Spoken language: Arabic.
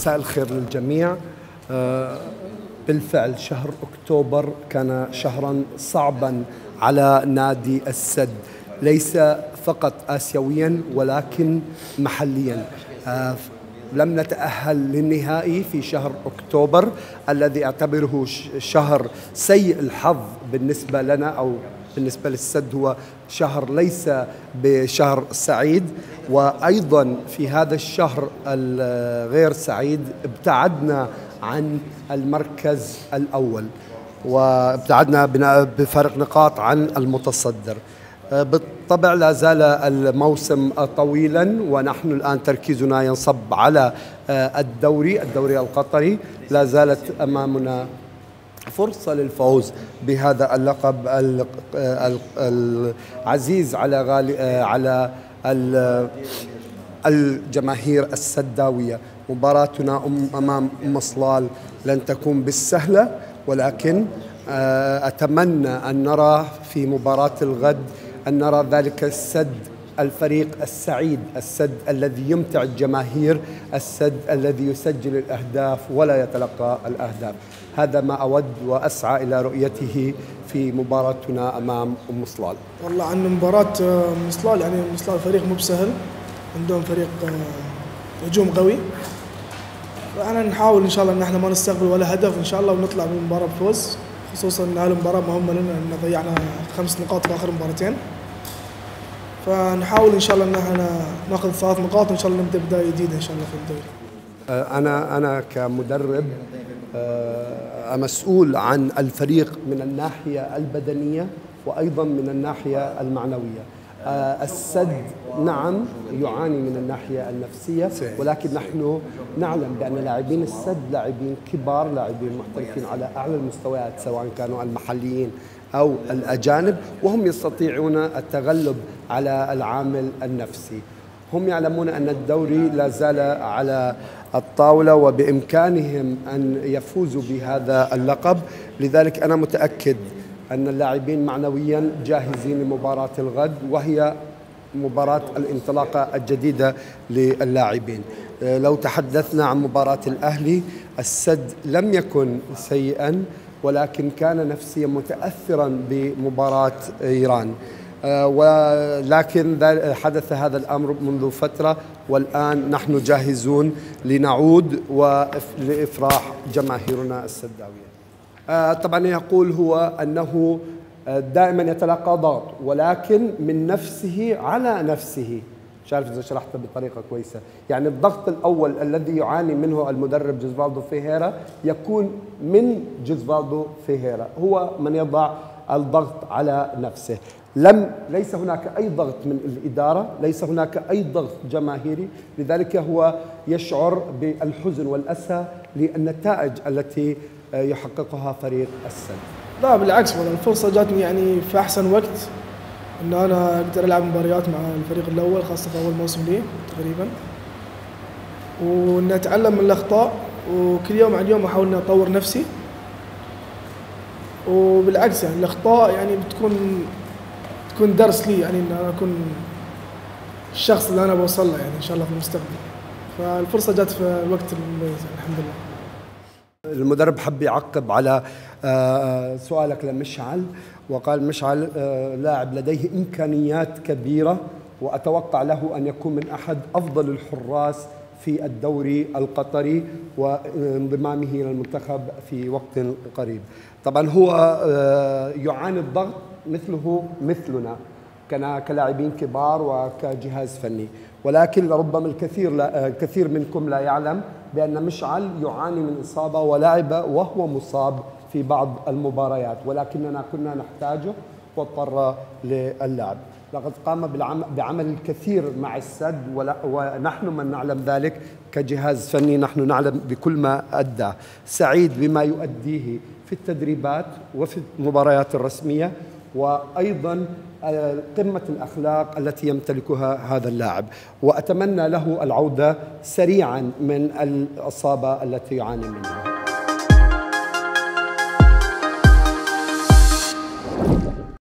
مساء الخير للجميع. آه، بالفعل شهر أكتوبر كان شهرا صعبا على نادي السد ليس فقط آسيويا ولكن محليا. آه، لم نتأهل للنهائي في شهر أكتوبر الذي أعتبره شهر سيء الحظ بالنسبة لنا أو بالنسبة للسد هو شهر ليس بشهر سعيد وأيضا في هذا الشهر الغير سعيد ابتعدنا عن المركز الأول وابتعدنا بفرق نقاط عن المتصدر. بالطبع لا زال الموسم طويلا ونحن الآن تركيزنا ينصب على الدوري الدوري القطري. لا زالت أمامنا فرصة للفوز بهذا اللقب العزيز على غالي على الجماهير السداوية. مباراتنا أمام أم صلال لن تكون بالسهلة ولكن آه، أتمنى أن نرى في مباراة الغد أن نرى ذلك السد الفريق السعيد السد الذي يمتع الجماهير السد الذي يسجل الأهداف ولا يتلقى الأهداف. هذا ما أود وأسعى إلى رؤيته في مباراتنا أمام أم صلال. والله عن مباراة أم صلال يعني أم صلال فريق مو بسهل. عندهم فريق آه، هجوم قوي. فأنا نحاول إن شاء الله إن إحنا ما نستقبل ولا هدف إن شاء الله ونطلع بالمباراة بفوز. خصوصا إن هذه المباراة مهمة لنا ان ضيعنا خمس نقاط في آخر مباراتين. فنحاول إن شاء الله إن إحنا نأخذ ثلاث نقاط وإن شاء الله نبدأ بداية جديدة إن شاء الله في الدوري. آه، أنا أنا كمدرب آه، مسؤول عن الفريق من الناحية البدنية وأيضا من الناحية المعنوية. آه، السد نعم يعاني من الناحية النفسية ولكن نحن نعلم بأن لاعبين السد لاعبين كبار لاعبين محترفين على أعلى المستويات سواء كانوا المحليين أو الأجانب وهم يستطيعون التغلب على العامل النفسي هم يعلمون أن الدوري لا زال على الطاولة وبإمكانهم أن يفوزوا بهذا اللقب. لذلك أنا متأكد أن اللاعبين معنويا جاهزين لمباراة الغد وهي مباراة الانطلاقة الجديدة للاعبين. لو تحدثنا عن مباراة الأهلي السد لم يكن سيئا ولكن كان نفسيا متأثرا بمباراة إيران. ولكن حدث هذا الأمر منذ فترة والآن نحن جاهزون لنعود ولإفراح جماهيرنا السداوية آه، طبعا يقول هو أنه آه، دائما يتلقى ضغط ولكن من نفسه على نفسه. مش عارف إذا شرحتها بطريقة كويسة. يعني الضغط الأول الذي يعاني منه المدرب جوزفالدو فيهيرا يكون من جوزفالدو فيهيرا. هو من يضع الضغط على نفسه. لم ليس هناك أي ضغط من الإدارة ليس هناك أي ضغط جماهيري. لذلك هو يشعر بالحزن والأسى للنتائج التي يحققها فريق السد. لا بالعكس والله الفرصة جاتني يعني في أحسن وقت إن أنا أقدر ألعب مباريات مع الفريق الأول خاصة في أول موسم لي تقريبا. وان اتعلم من الأخطاء وكل يوم عن يوم أحاول إني أطور نفسي. وبالعكس يعني الأخطاء يعني بتكون تكون درس لي يعني إن أنا أكون الشخص اللي أنا بوصل له يعني إن شاء الله في المستقبل. فالفرصة جات في الوقت المميز يعني الحمد لله. المدرب حب يعقب على آه، آه، سؤالك لمشعل وقال مشعل آه، لاعب لديه إمكانيات كبيرة وأتوقع له أن يكون من أحد أفضل الحراس في الدوري القطري وانضمامه إلى المنتخب في وقت قريب. طبعا هو يعاني الضغط مثله مثلنا كلاعبين كبار وكجهاز فني. ولكن لربما الكثير لا الكثير منكم لا يعلم بأن مشعل يعاني من إصابة ولعب وهو مصاب في بعض المباريات. ولكننا كنا نحتاجه واضطر للعب. لقد قام بعمل الكثير مع السد ونحن من نعلم ذلك كجهاز فني نحن نعلم بكل ما أدى سعيد بما يؤديه في التدريبات وفي المباريات الرسمية وأيضا قمة الأخلاق التي يمتلكها هذا اللاعب. وأتمنى له العودة سريعا من الإصابة التي يعاني منها.